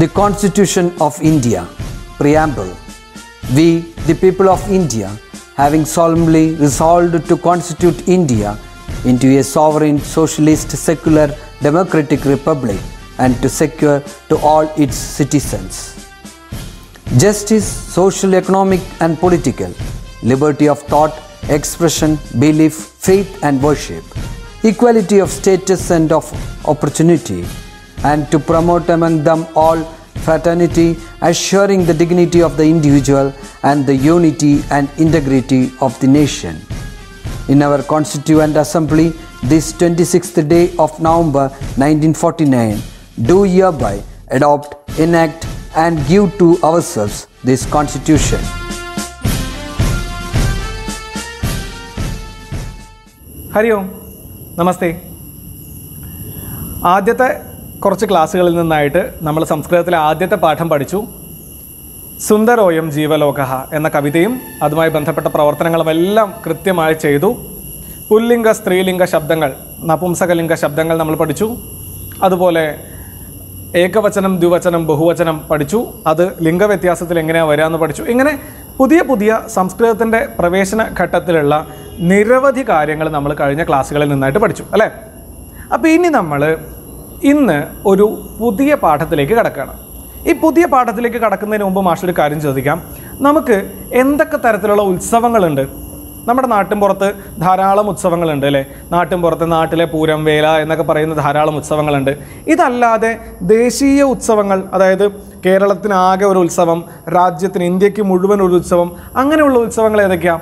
The Constitution of India, Preamble. We, the people of India, having solemnly resolved to constitute India into a sovereign, socialist, secular, democratic republic and to secure to all its citizens justice, social, economic, and political, liberty of thought, expression, belief, faith, and worship, equality of status and of opportunity, and to promote among them all fraternity, assuring the dignity of the individual and the unity and integrity of the nation. In our Constituent Assembly, this 26th day of November 1949, do hereby adopt, enact, and give to ourselves this Constitution. Hari ഓം നമസ്തേ ആദ്യത്തെ കുറച്ച് ക്ലാസ്സുകളിൽ നിന്നായിട്ട് നമ്മൾ സംസ്കൃതത്തിലെ ആദ്യത്തെ പാഠം പഠിച്ചു. സുന്ദരോയം ജീവലോകഹ എന്ന കവിതയും അതുമായി ബന്ധപ്പെട്ട പ്രവർത്തനങ്ങളുമെല്ലാം കൃത്യമായി ചെയ്തു. പുല്ലിംഗ സ്ത്രീലിംഗ ശബ്ദങ്ങൾ നപുംസകലിംഗ ശബ്ദങ്ങൾ നമ്മൾ പഠിച്ചു. അതുപോലെ ഏകവചനം ദ്വിവചനം ബഹുവചനം പഠിച്ചു. അത് ലിംഗവ്യത്യാസത്തിൽ എങ്ങനെയാണ് വരാമെന്ന് പഠിച്ചു. ഇങ്ങനെ പുതിയ പുതിയ സംസ്കൃതത്തിന്റെ പ്രവേശന ഘട്ടത്തിലുള്ള നിരവധി കാര്യങ്ങൾ നമ്മൾ കഴിഞ്ഞ ക്ലാസ്സുകളിൽ നിന്നായിട്ട് പഠിച്ചു അല്ലേ? അപ്പോൾ ഇനി നമ്മൾ ഇന്ന് ഒരു പുതിയ പാഠത്തിലേക്ക് കടക്കുകയാണ്. ഈ പുതിയ പാഠത്തിലേക്ക് കടക്കുന്നതിന് മുമ്പ് മാഷ് ഒരു കാര്യം ചോദിക്കാം. നമുക്ക് എന്തൊക്കെ തരത്തിലുള്ള ഉത്സവങ്ങളുണ്ട്? നമ്മുടെ നാട്ടിൻപുറത്ത് ധാരാളം ഉത്സവങ്ങളുണ്ട് അല്ലേ? നാട്ടിൻപുറത്ത് നാട്ടിലെ പൂരം വേല എന്നൊക്കെ പറയുന്ന ധാരാളം ഉത്സവങ്ങളുണ്ട്. ഇതല്ലാതെ ദേശീയ ഉത്സവങ്ങൾ അതായത് കേരളത്തിനാകെ ഒരു ഉത്സവം രാജ്യത്തിന് ഇന്ത്യയ്ക്ക് മുഴുവൻ ഒരു ഉത്സവം അങ്ങനെയുള്ള ഉത്സവങ്ങൾ ഏതൊക്കെയാണ്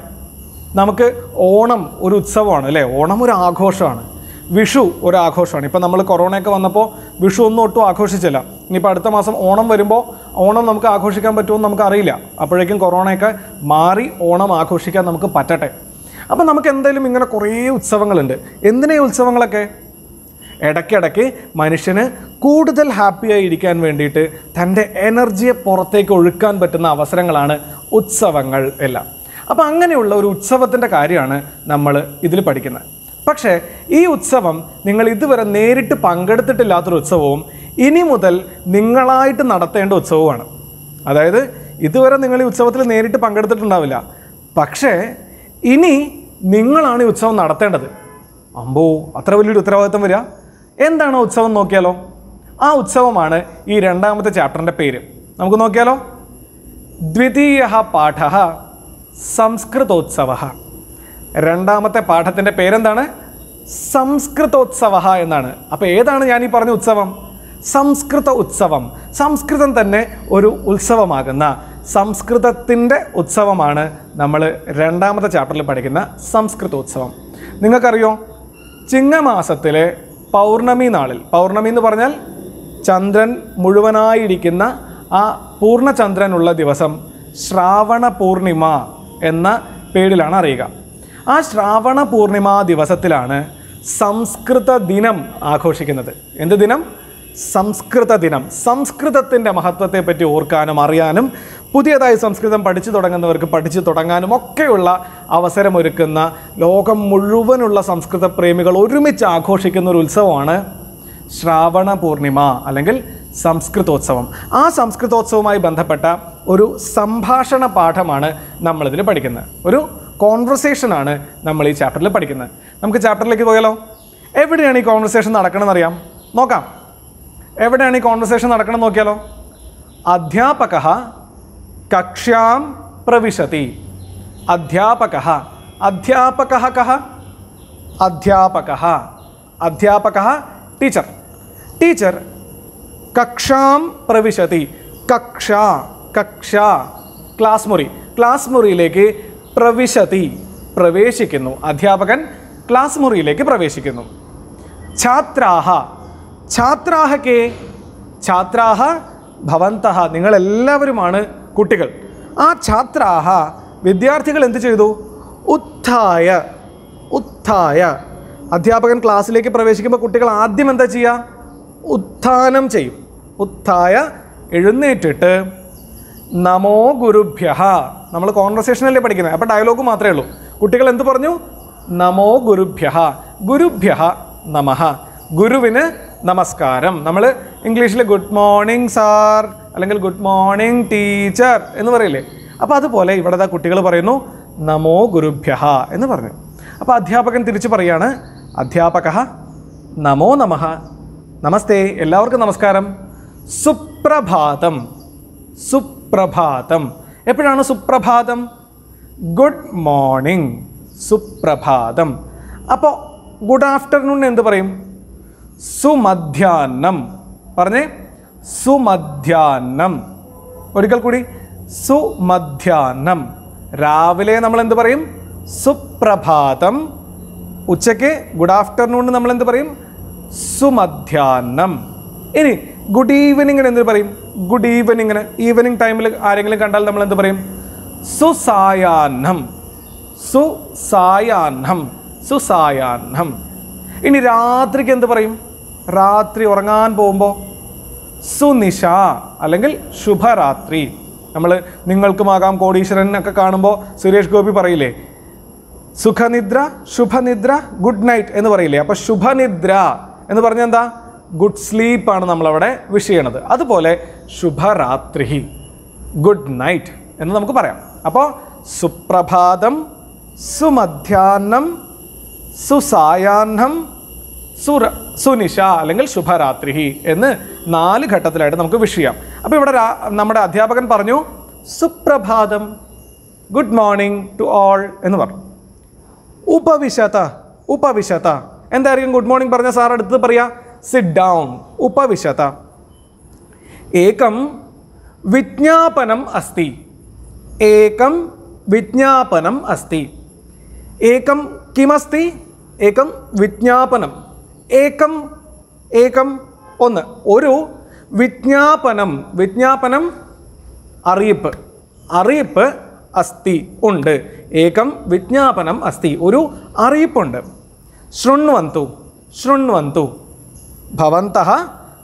നമുക്ക് ഓണം ഒരു ഉത്സവമാണ് അല്ലേ? ഓണം ഒരു ആഘോഷമാണ്. വിഷു ഒരു ആഘോഷമാണ് ഇപ്പം നമ്മൾ കൊറോണയൊക്കെ വന്നപ്പോൾ വിഷു ഒന്നും ഒട്ടും ആഘോഷിച്ചില്ല. ഇനിയിപ്പോൾ അടുത്ത മാസം ഓണം വരുമ്പോൾ ഓണം നമുക്ക് ആഘോഷിക്കാൻ പറ്റുമോ എന്ന് നമുക്കറിയില്ല അപ്പോഴേക്കും കൊറോണയൊക്കെ മാറി ഓണം ആഘോഷിക്കാൻ നമുക്ക് പറ്റട്ടെ. അപ്പം നമുക്ക് എന്തായാലും ഇങ്ങനെ കുറേ ഉത്സവങ്ങളുണ്ട്. എന്തിനാ ഉത്സവങ്ങളൊക്കെ? ഇടയ്ക്കിടയ്ക്ക് മനുഷ്യന് കൂടുതൽ ഹാപ്പിയായി ഇരിക്കാൻ വേണ്ടിയിട്ട് തന്റെ എനർജിയെ പുറത്തേക്ക് ഒഴുക്കാൻ പറ്റുന്ന അവസരങ്ങളാണ് ഉത്സവങ്ങൾ എല്ലാം. അപ്പോൾ അങ്ങനെയുള്ള ഒരു ഉത്സവത്തിന്റെ കാര്യമാണ് നമ്മൾ ഇതിൽ പഠിക്കുന്നത്. പക്ഷേ ഈ ഉത്സവം നിങ്ങൾ ഇതുവരെ നേരിട്ട് പങ്കെടുത്തിട്ടില്ലാത്തൊരു ഉത്സവവും ഇനി മുതൽ നിങ്ങളായിട്ട് നടത്തേണ്ട ഉത്സവമാണ് അതായത് ഇതുവരെ നിങ്ങൾ ഈ ഉത്സവത്തിൽ നേരിട്ട് പങ്കെടുത്തിട്ടുണ്ടാവില്ല. പക്ഷേ ഇനി നിങ്ങളാണ് ഈ ഉത്സവം നടത്തേണ്ടത്. അമ്പോ അത്ര വലിയൊരു ഉത്തരവാദിത്വം വരിക എന്താണ് ഉത്സവം നോക്കിയാലോ? ആ ഉത്സവമാണ് ഈ രണ്ടാമത്തെ ചാപ്റ്ററിന്റെ പേര്. നമുക്ക് നോക്കിയാലോ? ദ്വിതീയ പാഠ സംസ്കൃതോത്സവ രണ്ടാമത്തെ പാഠത്തിന്റെ പേരെന്താണ്? സംസ്കൃതോത്സവ എന്നാണ്. അപ്പോൾ ഏതാണ് ഞാൻ ഈ പറഞ്ഞ ഉത്സവം? സംസ്കൃത ഉത്സവം. സംസ്കൃതം തന്നെ ഒരു ഉത്സവമാകുന്ന സംസ്കൃതത്തിന്റെ ഉത്സവമാണ് നമ്മൾ രണ്ടാമത്തെ ചാപ്റ്ററിൽ പഠിക്കുന്ന സംസ്കൃതോത്സവം. നിങ്ങൾക്കറിയോ? ചിങ്ങമാസത്തിലെ പൗർണമി നാളിൽ പൗർണമി എന്ന് പറഞ്ഞാൽ ചന്ദ്രൻ മുഴുവനായിരിക്കുന്ന ആ പൂർണചന്ദ്രനുള്ള ദിവസം ശ്രാവണ പൂർണിമ എന്ന പേരിലാണ് അറിയുക. ആ ശ്രാവണ പൂർണിമ ദിവസത്തിലാണ് സംസ്കൃത ദിനം ആഘോഷിക്കുന്നത്. എന്ത് ദിനം? സംസ്കൃത ദിനം. സംസ്കൃതത്തിന്റെ മഹത്വത്തെപ്പറ്റി ഓർക്കാനും അറിയാനും പുതിയതായി സംസ്കൃതം പഠിച്ചു തുടങ്ങുന്നവർക്ക് പഠിച്ചു തുടങ്ങാനും ഒക്കെയുള്ള അവസരമൊരുക്കുന്ന ലോകം മുഴുവനുള്ള സംസ്കൃത പ്രേമികൾ ഒരുമിച്ച് ആഘോഷിക്കുന്ന ഒരു ഉത്സവമാണ് ശ്രാവണ പൂർണിമ അല്ലെങ്കിൽ സംസ്കൃതോത്സവം. ആ സംസ്കൃതോത്സവവുമായി ബന്ധപ്പെട്ട ഒരു സംഭാഷണ പാഠമാണ് നമ്മളിതിൽ പഠിക്കുന്നത്. ഒരു കോൺവെർസേഷനാണ് നമ്മൾ ഈ ചാപ്റ്ററിൽ പഠിക്കുന്നത്. നമുക്ക് ചാപ്റ്ററിലേക്ക് പോയാലോ? എവിടെയാണ് ഈ കോൺവെർസേഷൻ നടക്കണമെന്ന് അറിയാം നോക്കാം. എവിടെയാണ് ഈ കോൺവെർസേഷൻ നടക്കണം നോക്കിയാലോ? അധ്യാപക കക്ഷ്യാം പ്രവിശതി. അധ്യാപക. അധ്യാപക കഹ? അധ്യാപക. അധ്യാപക ടീച്ചർ. ടീച്ചർ കക്ഷാം പ്രവിശതി. കക്ഷ കക്ഷ. ക്ലാസ് മുറി. ക്ലാസ് മുറിയിലേക്ക് പ്രവിശതി പ്രവേശിക്കുന്നു. അധ്യാപകൻ ക്ലാസ് മുറിയിലേക്ക് പ്രവേശിക്കുന്നു. ഛാത്രാഹ. ഛാത്രാഹ കേ ഛാത്രാഹ ഭവന്തഹ. നിങ്ങളെല്ലാവരുമാണ് കുട്ടികൾ. ആ ഛാത്രാഹ വിദ്യാർത്ഥികൾ എന്ത് ചെയ്തു? ഉത്ഥായ. ഉത്ഥായ. അധ്യാപകൻ ക്ലാസ്സിലേക്ക് പ്രവേശിക്കുമ്പോൾ കുട്ടികൾ ആദ്യം എന്താ ചെയ്യുക? ഉത്ഥാനം ചെയ്യും. ഉത്ഥായ എഴുന്നേറ്റിട്ട് നമോ ഗുരുഭ്യ നമ്മൾ കോൺവെർസേഷനല്ലേ പഠിക്കുന്നത്. അപ്പോൾ ഡയലോഗ് മാത്രമേ ഉള്ളൂ. കുട്ടികൾ എന്ത് പറഞ്ഞു? നമോ ഗുരുഭ്യ ഗുരുഭ്യ നമ. ഗുരുവിന് നമസ്കാരം. നമ്മൾ ഇംഗ്ലീഷിൽ ഗുഡ് മോർണിംഗ് സാർ അല്ലെങ്കിൽ ഗുഡ് മോർണിംഗ് ടീച്ചർ എന്ന് പറയില്ലേ. അപ്പോൾ അതുപോലെ ഇവിടെ കുട്ടികൾ പറയുന്നു നമോ ഗുരുഭ്യ എന്ന് പറഞ്ഞു. അപ്പോൾ അധ്യാപകൻ തിരിച്ചു പറയാണ് അധ്യാപക നമോ നമ. നമസ്തേ എല്ലാവർക്കും നമസ്കാരം. സുപ്രഭാതം. സുപ്രഭാതം. എപ്പോഴാണ് സുപ്രഭാതം? ഗുഡ് മോർണിംഗ് സുപ്രഭാതം. അപ്പോൾ ഗുഡ് ആഫ്റ്റർനൂൺ എന്ത് പറയും? സുമധ്യാഹ്നം. പറഞ്ഞേ സുമധ്യാഹ്നം. ഒരിക്കൽ കൂടി സുമധ്യാഹ്നം. രാവിലെ നമ്മൾ എന്ത് പറയും? സുപ്രഭാതം. ഉച്ചയ്ക്ക് ഗുഡ് ആഫ്റ്റർനൂൺ നമ്മൾ എന്ത് പറയും? സുമധ്യാഹ്നം. ഇനി ഗുഡ് ഈവനിങ്ങിന് എന്ത് പറയും? ഗുഡ് ഈവനിങ്ങിന് ഈവനിങ് ടൈമിൽ ആരെങ്കിലും കണ്ടാൽ നമ്മൾ എന്ത് പറയും? സുസായാഹ്നം. സുസായാഹ്നം. സുസായാഹ്നം. ഇനി രാത്രിക്ക് എന്ത് പറയും? രാത്രി ഉറങ്ങാൻ പോകുമ്പോൾ സുനിഷ അല്ലെങ്കിൽ ശുഭരാത്രി. നമ്മൾ നിങ്ങൾക്കുമാകാം കോടീശ്വരൻ ഒക്കെ കാണുമ്പോൾ സുരേഷ് ഗോപി പറയില്ലേ? സുഖനിദ്ര ശുഭനിദ്ര ഗുഡ് നൈറ്റ് എന്ന് പറയില്ലേ? അപ്പോൾ ശുഭനിദ്ര എന്ന് പറഞ്ഞാൽ എന്താ? ഗുഡ് സ്ലീപ്പാണ് നമ്മളവിടെ വിഷ് ചെയ്യണത്. അതുപോലെ ശുഭരാത്രി ഗുഡ് നൈറ്റ് എന്ന് നമുക്ക് പറയാം. അപ്പോൾ സുപ്രഭാതം സുമധ്യാഹ്നം സുസായാഹ്നം സുര സുനിശ അല്ലെങ്കിൽ ശുഭരാത്രി എന്ന് നാല് ഘട്ടത്തിലായിട്ട് നമുക്ക് വിഷ് ചെയ്യാം. അപ്പോൾ ഇവിടെ നമ്മുടെ അധ്യാപകൻ പറഞ്ഞു സുപ്രഭാതം ഗുഡ് മോർണിംഗ് ടു ഓൾ എന്ന് പറഞ്ഞു. ഉപവിശത ഉപവിശത. എന്തായിരിക്കും ഗുഡ് മോർണിംഗ് പറഞ്ഞ സാർ അടുത്ത് പറയാ? സിറ്റ് ഡൗൺ ഉപവിശത. ഏകം വിജ്ഞാപനം അസ്തി. ഏകം വിജ്ഞാപനം അസ്തി. ഏകം കിമസ്തി? ഏകം വിജ്ഞാപനം. ഏകം ഏകം ഒന്ന്. ഒരു വിജ്ഞാപനം വിജ്ഞാപനം അറിയിപ്പ്. അറിയിപ്പ് അസ്തി ഉണ്ട്. ഏകം വിജ്ഞാപനം അസ്തി. ഒരു അറിയിപ്പുണ്ട്. ശൃണ്വന്തു ശൃണ്വന്തു. ഭവന്തഃ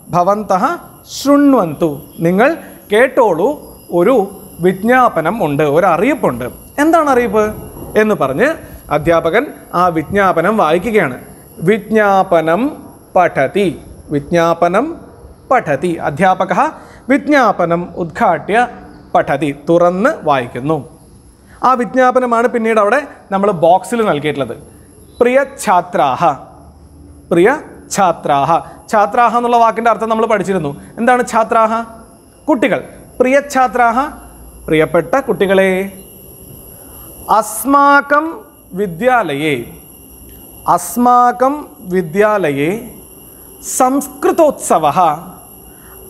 ഭവന്ത ശൃണ്വന്തു. നിങ്ങൾ കേട്ടോളൂ ഒരു വിജ്ഞാപനം ഉണ്ട് ഒരു അറിയിപ്പുണ്ട്. എന്താണ് അറിയിപ്പ്? എന്ന് പറഞ്ഞ് അധ്യാപകൻ ആ വിജ്ഞാപനം വായിക്കുകയാണ്. വിജ്ഞാപനം പഠതി വിജ്ഞാപനം പഠതി. അധ്യാപക വിജ്ഞാപനം ഉദ്ഘാട്യ പഠതി തുറന്ന് വായിക്കുന്നു. ആ വിജ്ഞാപനമാണ് പിന്നീട് അവിടെ നമ്മൾ ബോക്സിൽ നൽകിയിട്ടുള്ളത്. പ്രിയ ഛാത്രാഹ പ്രിയ ഛാത്രാഹ. ഛാത്രാഹ എന്നുള്ള വാക്കിന്റെ അർത്ഥം നമ്മൾ പഠിച്ചിരുന്നു. എന്താണ് ഛാത്രാഹ? കുട്ടികൾ. പ്രിയ ഛാത്രാഹ പ്രിയപ്പെട്ട കുട്ടികളെ അസ്മാകം വിദ്യാലയെ അസ്മാകം വിദ്യാലയെ സംസ്കൃതോത്സവ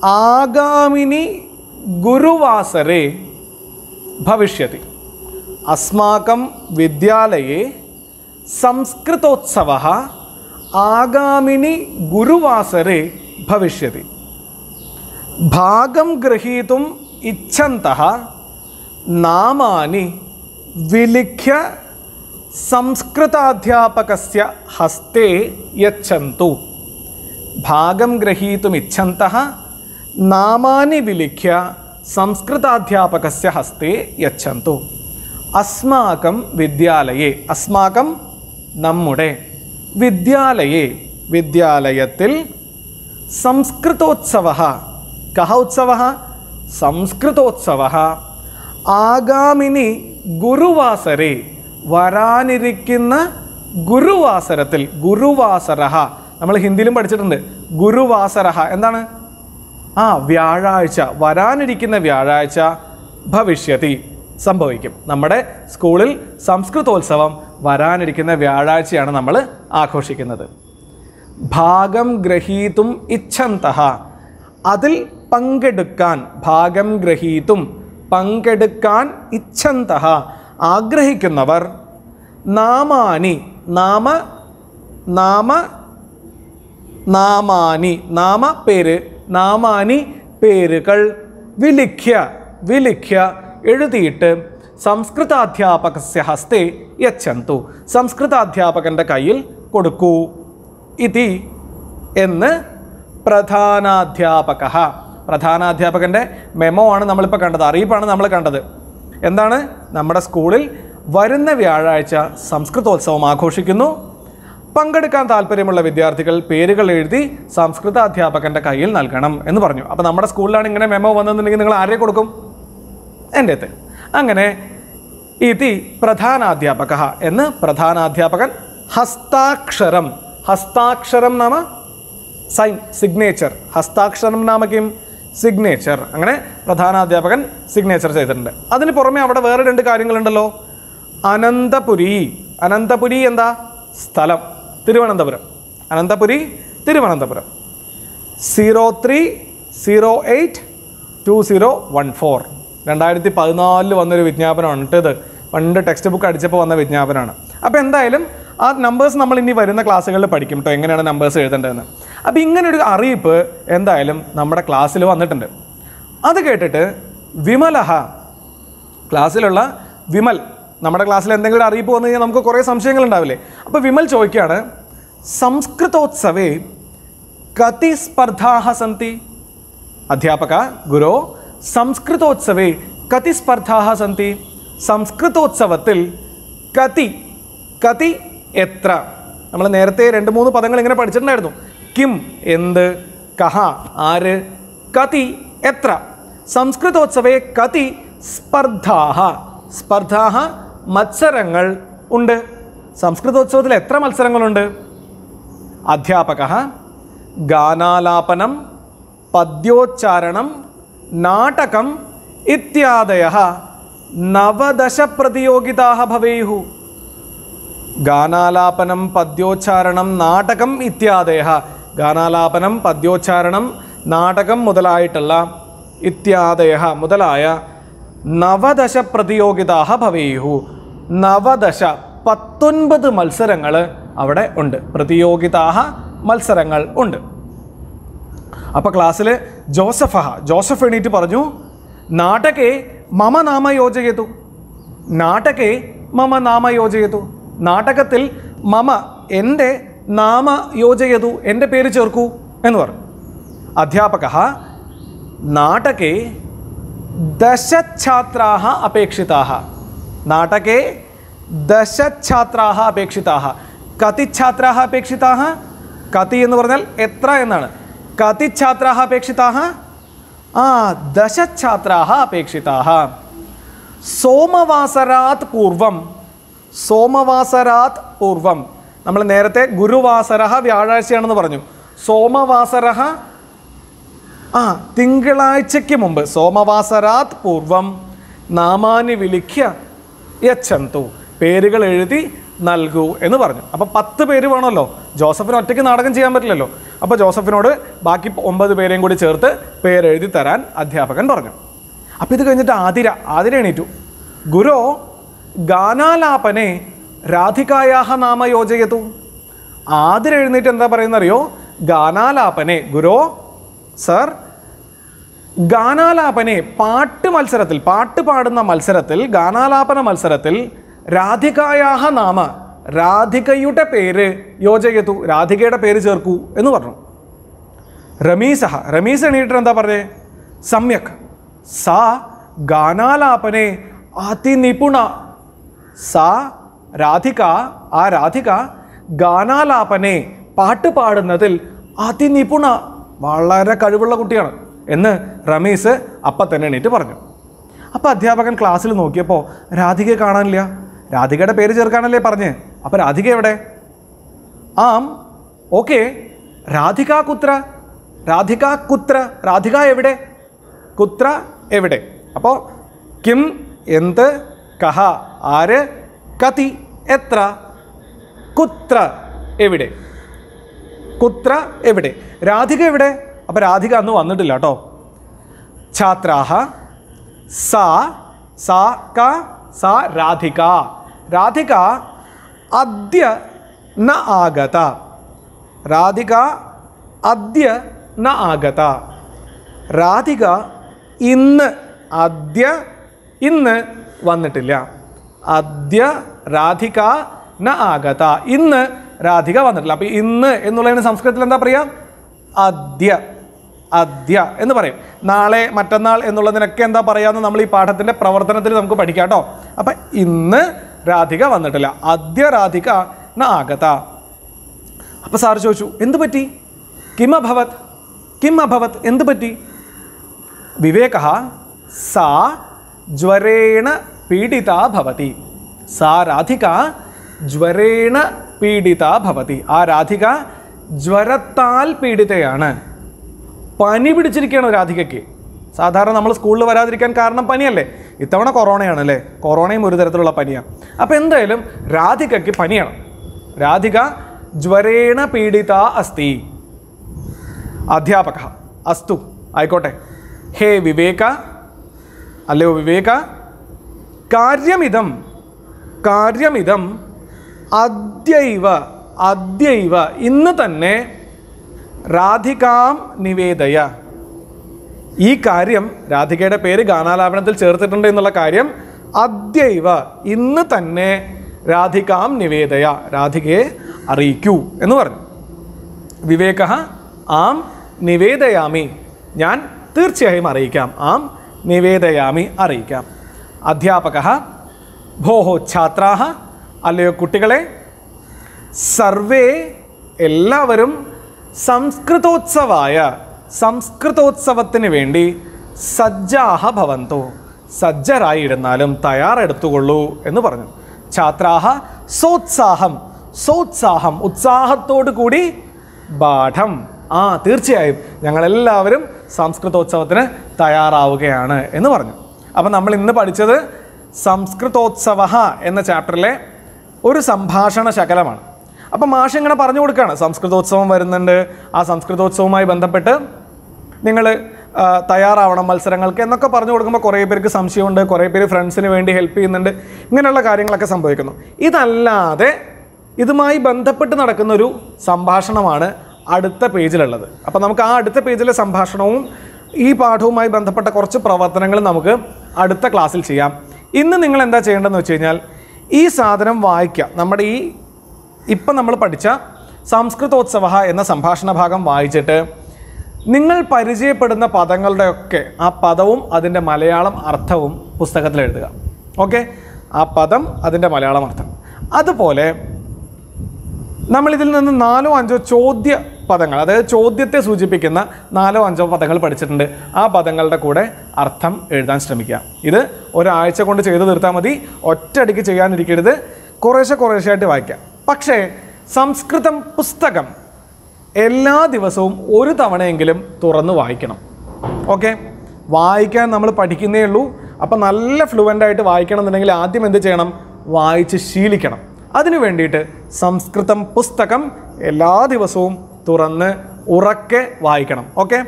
ആഗാമിനി ഗുരുവാസരെ ഭവിഷ്യതി. അസ്മാകം വിദ്യാലയെ സംസ്കൃതോത്സവ ആഗാമിനി ഗുരുവാസരെ ഭവിഷ്യതി. ഭാഗം ഗ്രഹീതും ഇച്ഛന്തः നാമാനി വിലിഖ്യ സംസ്കൃതാധ്യാപകസ്യ ഹസ്തേ യച്ഛന്തു. ഭാഗം ഗ്രഹീതും ഇച്ഛന്തः നാമാനി വിലിഖ്യ സംസ്കൃതാധ്യാപകസ്യ ഹസ്തേ യച്ഛന്തു. അസ്മാകം വിദ്യാലയെ അസ്മാകം നമ്മുടെ വിദ്യാലയെ വിദ്യാലയത്തിൽ സംസ്കൃതോത്സവ കഹ ഉത്സവ സംസ്കൃതോത്സവ ആഗാമിനി ഗുരുവാസരെ വരാനിരിക്കുന്ന ഗുരുവാസരത്തിൽ ഗുരുവാസര നമ്മൾ ഹിന്ദിയിലും പഠിച്ചിട്ടുണ്ട്. ഗുരുവാസര എന്താണ്? ആ വ്യാഴാഴ്ച. വരാനിരിക്കുന്ന വ്യാഴാഴ്ച ഭവിഷ്യതി. സംഭവിക്കും. നമ്മുടെ സ്കൂളിൽ സംസ്കൃതോത്സവം വരാനിരിക്കുന്ന വ്യാഴാഴ്ചയാണ് നമ്മൾ ആഘോഷിക്കുന്നത്. ഭാഗം ഗ്രഹീതും ഇച്ഛന്തഹ. അതിൽ പങ്കെടുക്കാൻ ഭാഗം ഗ്രഹീതും പങ്കെടുക്കാൻ ഇച്ഛന്തഹ ആഗ്രഹിക്കുന്നവർ നാമാനി നാമ നാമ നാമാനി നാമ പേര് നാമാനി പേരുകൾ വിലിഖ്യ വിലിഖ്യ എഴുതിയിട്ട് സംസ്കൃതാധ്യാപകസ്യ ഹസ്തേ യച്ഛന്തു. സംസ്കൃതാധ്യാപകന്റെ കയ്യിൽ കൊടുക്കൂ. ഇതി എന്ന് പ്രധാനാധ്യാപക പ്രധാനാധ്യാപകന്റെ മെമോ ആണ് നമ്മളിപ്പോൾ കണ്ടത്. അറിയിപ്പാണ് നമ്മൾ കണ്ടത്. എന്താണ്? നമ്മുടെ സ്കൂളിൽ വരുന്ന വ്യാഴാഴ്ച സംസ്കൃതോത്സവം ആഘോഷിക്കുന്നു. പങ്കെടുക്കാൻ താല്പര്യമുള്ള വിദ്യാർത്ഥികൾ പേരുകൾ എഴുതി സംസ്കൃത അധ്യാപകന്റെ കയ്യിൽ നൽകണം എന്ന് പറഞ്ഞു. അപ്പോൾ നമ്മുടെ സ്കൂളിലാണ് ഇങ്ങനെ മെമോ വന്നതെന്നുണ്ടെങ്കിൽ നിങ്ങൾ ആരെ കൊടുക്കും? എന്റെ അങ്ങനെ ഇതി പ്രധാനാധ്യാപക എന്ന് പ്രധാനാധ്യാപകൻ ഹസ്താക്ഷരം. ഹസ്താക്ഷരം നാമ സൈൻ സിഗ്നേച്ചർ ഹസ്താക്ഷരം നാമ കിം? സിഗ്നേച്ചർ അങ്ങനെ പ്രധാനാധ്യാപകൻ സിഗ്നേച്ചർ ചെയ്തിട്ടുണ്ട്. അതിന് പുറമെ അവിടെ വേറെ രണ്ട് കാര്യങ്ങളുണ്ടല്ലോ. അനന്തപുരി. അനന്തപുരി എന്താ? സ്ഥലം. Thiruvananthapuram. Ananthapuri Thiruvananthapuram. Zero three zero eight two zero one four രണ്ടായിരത്തി പതിനാലിൽ വന്നൊരു വിജ്ഞാപനമാണ്. ഇട്ടത്. പണ്ട് ടെക്സ്റ്റ് ബുക്ക് അടിച്ചപ്പോൾ വന്ന വിജ്ഞാപനമാണ്. അപ്പോൾ എന്തായാലും ആ നമ്പേഴ്സ് നമ്മൾ ഇനി വരുന്ന ക്ലാസ്സുകളിൽ പഠിക്കും കേട്ടോ എങ്ങനെയാണ് നമ്പേഴ്സ് എഴുതേണ്ടതെന്ന്. അപ്പോൾ ഇങ്ങനൊരു അറിയിപ്പ് എന്തായാലും നമ്മുടെ ക്ലാസ്സിൽ വന്നിട്ടുണ്ട്. അത് കേട്ടിട്ട് വിമലഹ ക്ലാസ്സിലുള്ള വിമൽ നമ്മുടെ ക്ലാസ്സിൽ എന്തെങ്കിലും അറിയിപ്പ് വന്നു കഴിഞ്ഞാൽ നമുക്ക് കുറേ സംശയങ്ങൾ ഉണ്ടാവില്ലേ? അപ്പോൾ വിമൽ ചോദിക്കുകയാണ് സംസ്കൃതോത്സവേ കതി സ്പർദ്ധാഹ സന്തി? അധ്യാപക ഗുരു സംസ്കൃതോത്സവേ കതി സ്പർദ്ധാ സന്തി. സംസ്കൃതോത്സവത്തിൽ കതി കതി എത്ര? നമ്മൾ നേരത്തെ രണ്ട് മൂന്ന് പദങ്ങൾ ഇങ്ങനെ പഠിച്ചിട്ടുണ്ടായിരുന്നു. കിം എന്ത് കഹ ആര് കതി എത്ര? സംസ്കൃതോത്സവേ കതി സ്പർദ്ധാഹ. സ്പർദ്ധാഹ മത്സരങ്ങൾ ഉണ്ട്. സംസ്കൃതോത്സവത്തിൽ എത്ര മത്സരങ്ങളുണ്ട്? അധ്യാപക ഗാനാലാപനം പദ്യോച്ചാരണം നാടകം ഇത്യാദയ നവദശ പ്രതിയോഗിതാ ഭവേയു ഗാനാലാപനം പദ്യോച്ചാരണം നാടകം ഇത്യാദയ ഗാനാലാപനം പദ്യോച്ചാരണം നാടകം മുതലായിട്ടുള്ള ഇത്യാദയ മുതലായ നവദശ പ്രതിയോഗിതാ ഭവേയു നവദശ പത്തൊൻപത് മത്സരങ്ങൾ അവിടെ ഉണ്ട്. പ്രതിയോഗിതാ മത്സരങ്ങൾ ഉണ്ട്. അപ്പോൾ ക്ലാസ്സിൽ ജോസഫഹ ജോസഫ് എണീറ്റ് പറഞ്ഞു നാടകെ മമ നാമ യോജയതു. നാടകെ മമ നാമ യോജയതു. നാടകത്തിൽ മമ എന്റെ നാമ യോജയതു. എന്റെ പേര് ചേർക്കൂ. എന്ന് പറഞ്ഞു. അധ്യാപക നാടകെ ദശഛാത്രാ അപേക്ഷിതാः നാടകെ ദശഛാത്രാ അപേക്ഷിതാः കതി ഛാത്രാ അപേക്ഷിതാः കതി എന്ന് പറഞ്ഞാൽ എത്ര എന്നാണ്. കതി छात्राः अपेक्षिताः ആ अपेक्षिताः। സോമവാസരാത് പൂർവം സോമവാസരാത് പൂർവം നമ്മൾ നേരത്തെ ഗുരുവാസര വ്യാഴാഴ്ചയാണെന്ന് പറഞ്ഞു. സോമവാസര ആ തിങ്കളാഴ്ചയ്ക്ക് മുമ്പ് സോമവാസരാത് പൂർവം നാമാനി വിളിക്ക യച്ഛന്തു പേരുകൾ എഴുതി നൽകൂ എന്ന് പറഞ്ഞു. അപ്പോൾ പത്ത് പേര് വേണമല്ലോ. ജോസഫിന് ഒറ്റയ്ക്ക് നാടകം ചെയ്യാൻ പറ്റില്ലല്ലോ. അപ്പോൾ ജോസഫിനോട് ബാക്കി ഒമ്പത് പേരെയും കൂടി ചേർത്ത് പേരെഴുതി തരാൻ അധ്യാപകൻ പറഞ്ഞു. അപ്പോൾ ഇത് കഴിഞ്ഞിട്ട് ആതിര ആതിര എണീറ്റു. ഗുരു ഗാനാലാപനെ രാധികായാഹ നാമ യോജയതു. ആതിര എഴുന്നേറ്റ് എന്താ പറയുന്നറിയോ? ഗാനാലാപനെ ഗുരു സർ ഗാനാലാപനെ പാട്ട് മത്സരത്തിൽ പാട്ട് പാടുന്ന മത്സരത്തിൽ ഗാനാലാപന മത്സരത്തിൽ രാധികായാഹ നാമ. രാധികയുടെ പേര് യോജയത്തു രാധികയുടെ പേര് ചേർക്കൂ എന്ന് പറഞ്ഞു. രമീസഹ രമീസ് എണീട്ട് എന്താ പറഞ്ഞേ? സമ്യക്. സാ ഗാനാലാപനെ അതിനിപുണ. സാ രാധിക ആ രാധിക ഗാനാലാപനെ പാട്ട് പാടുന്നതിൽ അതിനിപുണ. വളരെ കഴിവുള്ള കുട്ടിയാണ് എന്ന് റമീസ് അപ്പം തന്നെ എണീറ്റ് പറഞ്ഞു. അപ്പോൾ അധ്യാപകൻ ക്ലാസ്സിൽ നോക്കിയപ്പോൾ രാധികയെ കാണാനില്ല. രാധികയുടെ പേര് ചേർക്കാനല്ലേ പറഞ്ഞ്? അപ്പോൾ രാധിക എവിടെ? ആം ഓക്കെ. രാധിക കുത്ര രാധിക കുത്ര രാധിക എവിടെ? കുത്ര എവിടെ? അപ്പോൾ കിം എന്ത് കഹ ആര് കതി എത്ര കുത്ര എവിടെ? കുത്ര എവിടെ? രാധിക എവിടെ? അപ്പോൾ രാധിക അന്ന് വന്നിട്ടില്ല കേട്ടോ. ഛാത്രാഹ സ സ ക സ രാധിക. രാധിക അദ്യ ന ആഗത. രാധിക അദ്യ ന ആഗത. രാധിക ഇന്ന് അദ്യ ഇന്ന് വന്നിട്ടില്ല. അദ്യ രാധിക ന ആഗത. ഇന്ന് രാധിക വന്നിട്ടില്ല. അപ്പോൾ ഇന്ന് എന്നുള്ളതിന് സംസ്കൃതത്തിൽ എന്താ പറയുക അദ്യ. അദ്യ എന്ന് പറയും. നാളെ മറ്റന്നാൾ എന്നുള്ളതിനൊക്കെ എന്താ പറയാന്ന് നമ്മൾ ഈ പാഠത്തിന്റെ പ്രവർത്തനത്തിൽ നമുക്ക് പഠിക്കാം കേട്ടോ. അപ്പം ഇന്ന് രാധിക വന്നിട്ടില്ല. അദ്യ രാധിക ന ആഗത. അപ്പോൾ സാർ ചോദിച്ചു എന്ത് പറ്റി? കിം അഭവത്? കിം അഭവത് എന്ത് പറ്റി? വിവേക സാ ജ്വരേണ പീഡിത ഭവതി. സാ രാധിക ജ്വരേണ പീഡിത ഭവതി. ആ രാധിക ജ്വരത്താൽ പീഡിതയാണ്. പനി പിടിച്ചിരിക്കുകയാണ് രാധികയ്ക്ക്. സാധാരണ നമ്മൾ സ്കൂളിൽ വരാതിരിക്കാൻ കാരണം പനിയല്ലേ? ഇത്തവണ കൊറോണയാണ് അല്ലേ? കൊറോണയും ഒരു തരത്തിലുള്ള പനിയാണ് അപ്പോൾ എന്തായാലും രാധികയ്ക്ക് പനിയാണ്. രാധിക ജ്വരേണ പീഡിത അസ്തി. അധ്യാപക അസ്തു. ആയിക്കോട്ടെ. ഹേ വിവേക. അല്ലയോ വിവേക. കാര്യമിതം കാര്യമിതം അദ്യൈവ അദ്യൈവ. ഇന്ന് തന്നെ രാധികാം നിവേദയ. ഈ കാര്യം രാധികയുടെ പേര് ഗാനാലാപനത്തിൽ ചേർത്തിട്ടുണ്ട് എന്നുള്ള കാര്യം അദ്യൈവ ഇന്ന് തന്നെ രാധികാം നിവേദയ രാധികയെ അറിയിക്കൂ എന്ന് പറഞ്ഞു. വിവേക ആം നിവേദയാമി ഞാൻ തീർച്ചയായും അറിയിക്കാം. ആം നിവേദയാമി അറിയിക്കാം. അധ്യാപക ഭോഹോ ഛാത്രാഹ അല്ലയോ കുട്ടികളെ സർവേ എല്ലാവരും സംസ്കൃതോത്സവായ സംസ്കൃതോത്സവത്തിന് വേണ്ടി സജ്ജാഹ ഭവന്തോ. സജ്ജരായിരുന്നാലും തയ്യാറെടുത്തുകൊള്ളൂ എന്ന് പറഞ്ഞു. ഛാത്രാഹ സോത്സാഹം. സോത്സാഹം ഉത്സാഹത്തോടു കൂടി പാഠം. ആ തീർച്ചയായും ഞങ്ങളെല്ലാവരും സംസ്കൃതോത്സവത്തിന് തയ്യാറാവുകയാണ് എന്ന് പറഞ്ഞു. അപ്പം നമ്മൾ ഇന്ന് പഠിച്ചത് സംസ്കൃതോത്സവ എന്ന ചാപ്റ്ററിലെ ഒരു സംഭാഷണ ശകലമാണ്. അപ്പം മാഷ് ഇങ്ങനെ പറഞ്ഞു കൊടുക്കുകയാണ്. സംസ്കൃതോത്സവം വരുന്നുണ്ട്. ആ സംസ്കൃതോത്സവവുമായി ബന്ധപ്പെട്ട് നിങ്ങൾ തയ്യാറാവണം മത്സരങ്ങൾക്ക് എന്നൊക്കെ പറഞ്ഞു കൊടുക്കുമ്പോൾ കുറേ പേർക്ക് സംശയമുണ്ട് കുറേ പേര് ഫ്രണ്ട്സിന് വേണ്ടി ഹെൽപ്പ് ചെയ്യുന്നുണ്ട് ഇങ്ങനെയുള്ള കാര്യങ്ങളൊക്കെ സംഭവിക്കുന്നു. ഇതല്ലാതെ ഇതുമായി ബന്ധപ്പെട്ട് നടക്കുന്ന ഒരു സംഭാഷണമാണ് അടുത്ത പേജിലുള്ളത്. അപ്പോൾ നമുക്ക് ആ അടുത്ത പേജിലെ സംഭാഷണവും ഈ പാഠവുമായി ബന്ധപ്പെട്ട കുറച്ച് പ്രവർത്തനങ്ങൾ നമുക്ക് അടുത്ത ക്ലാസ്സിൽ ചെയ്യാം. ഇന്ന് നിങ്ങൾ എന്താ ചെയ്യേണ്ടതെന്ന് വെച്ച് കഴിഞ്ഞാൽ ഈ സാധനം വായിക്കുക. നമ്മുടെ ഈ ഇപ്പം നമ്മൾ പഠിച്ച സംസ്കൃതോത്സവ എന്ന സംഭാഷണ ഭാഗം വായിച്ചിട്ട് നിങ്ങൾ പരിചയപ്പെടുന്ന പദങ്ങളുടെയൊക്കെ ആ പദവും അതിന്റെ മലയാളം അർത്ഥവും പുസ്തകത്തിൽ എഴുതുക. ഓക്കെ? ആ പദം അതിന്റെ മലയാളം അർത്ഥം. അതുപോലെ നമ്മളിതിൽ നിന്ന് നാലോ അഞ്ചോ ചോദ്യ പദങ്ങൾ അതായത് ചോദ്യത്തെ സൂചിപ്പിക്കുന്ന നാലോ അഞ്ചോ പദങ്ങൾ പഠിച്ചിട്ടുണ്ട്. ആ പദങ്ങളുടെ കൂടെ അർത്ഥം എഴുതാൻ ശ്രമിക്കുക. ഇത് ഒരാഴ്ച കൊണ്ട് ചെയ്തു തീർത്താൽ മതി. ഒറ്റയടിക്ക് ചെയ്യാനിരിക്കരുത്. കുറേശ്ശെ കുറേശ്ശെ ആയിട്ട് വായിക്കാം. പക്ഷേ സംസ്കൃതം പുസ്തകം എല്ലാ ദിവസവും ഒരു തവണയെങ്കിലും തുറന്ന് വായിക്കണം. ഓക്കെ? വായിക്കാൻ നമ്മൾ പഠിക്കുന്നേ ഉള്ളൂ. അപ്പം നല്ല ഫ്ലുവന്റ് ആയിട്ട് വായിക്കണം എന്നുണ്ടെങ്കിൽ ആദ്യം എന്ത് ചെയ്യണം? വായിച്ച് ശീലിക്കണം. അതിനു വേണ്ടിയിട്ട് സംസ്കൃതം പുസ്തകം എല്ലാ ദിവസവും തുറന്ന് ഉറക്കെ വായിക്കണം. ഓക്കെ?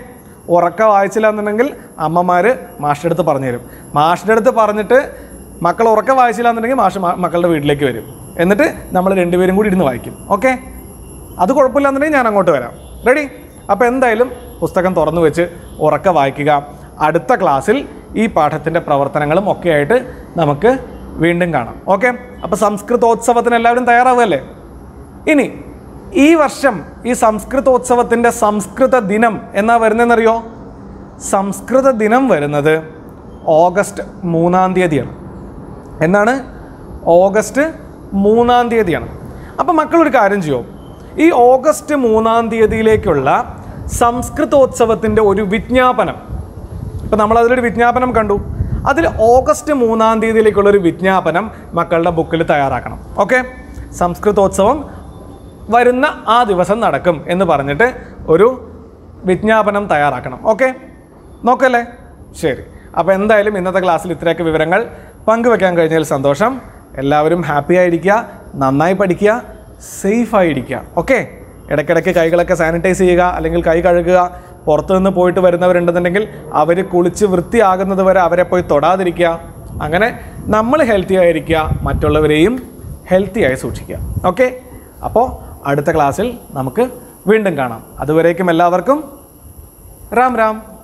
ഉറക്കെ വായിച്ചില്ല എന്നുണ്ടെങ്കിൽ അമ്മമാർ മാഷിന്റെ അടുത്ത് പറഞ്ഞു തരും. മാഷിന്റെ അടുത്ത് പറഞ്ഞിട്ട് മക്കൾ ഉറക്കെ വായിച്ചില്ല എന്നുണ്ടെങ്കിൽ മാഷ് മക്കളുടെ വീട്ടിലേക്ക് വരും. എന്നിട്ട് നമ്മൾ രണ്ടുപേരും കൂടി ഇരുന്ന് വായിക്കും. ഓക്കെ? അത് കുഴപ്പമില്ലാന്നുണ്ടെങ്കിൽ ഞാൻ അങ്ങോട്ട് വരാം. റെഡി അപ്പോൾ എന്തായാലും പുസ്തകം തുറന്നു വെച്ച് ഉറക്ക വായിക്കുക. അടുത്ത ക്ലാസ്സിൽ ഈ പാഠത്തിന്റെ പ്രവർത്തനങ്ങളും ഒക്കെ ആയിട്ട് നമുക്ക് വീണ്ടും കാണാം. ഓക്കെ അപ്പോൾ സംസ്കൃതോത്സവത്തിന് എല്ലാവരും തയ്യാറാവുകയല്ലേ? ഇനി ഈ വർഷം ഈ സംസ്കൃതോത്സവത്തിന്റെ സംസ്കൃത ദിനം എന്നാ വരുന്നതെന്നറിയോ? സംസ്കൃത ദിനം വരുന്നത് ഓഗസ്റ്റ് മൂന്നാം തീയതിയാണ്. എന്നാണ്? ഓഗസ്റ്റ് മൂന്നാം തീയതിയാണ്. അപ്പം മക്കളൊരു കാര്യം ചെയ്യോ? ഈ ഓഗസ്റ്റ് മൂന്നാം തീയതിയിലേക്കുള്ള സംസ്കൃതോത്സവത്തിന്റെ ഒരു വിജ്ഞാപനം. ഇപ്പം നമ്മൾ അതിലൊരു വിജ്ഞാപനം കണ്ടു. അതിൽ ഓഗസ്റ്റ് മൂന്നാം തീയതിയിലേക്കുള്ളൊരു വിജ്ഞാപനം മക്കളുടെ ബുക്കിൽ തയ്യാറാക്കണം. ഓക്കെ? സംസ്കൃതോത്സവം വരുന്ന ആ ദിവസം നടക്കും എന്ന് പറഞ്ഞിട്ട് ഒരു വിജ്ഞാപനം തയ്യാറാക്കണം. ഓക്കെ? നോക്കല്ലേ? ശരി. അപ്പോൾ എന്തായാലും ഇന്നത്തെ ക്ലാസ്സിൽ ഇത്രയൊക്കെ വിവരങ്ങൾ പങ്കുവെക്കാൻ കഴിഞ്ഞതിൽ സന്തോഷം. എല്ലാവരും ഹാപ്പി ആയിരിക്കുക നന്നായി പഠിക്കുക. സേഫ് ആയിരിക്കുക ഓക്കെ? ഇടയ്ക്കിടയ്ക്ക് കൈകളൊക്കെ സാനിറ്റൈസ് ചെയ്യുക അല്ലെങ്കിൽ കൈ കഴുകുക. പുറത്തു നിന്ന് പോയിട്ട് വരുന്നവരുണ്ടെന്നുണ്ടെങ്കിൽ അവർ കുളിച്ച് വൃത്തിയാകുന്നത് വരെ അവരെ പോയി തൊടാതിരിക്കുക. അങ്ങനെ നമ്മൾ ഹെൽത്തി ആയിരിക്കുക മറ്റുള്ളവരെയും ഹെൽത്തി ആയി സൂക്ഷിക്കുക. ഓക്കെ? അപ്പോൾ അടുത്ത ക്ലാസ്സിൽ നമുക്ക് വീണ്ടും കാണാം. അതുവരേക്കും എല്ലാവർക്കും രാം രാം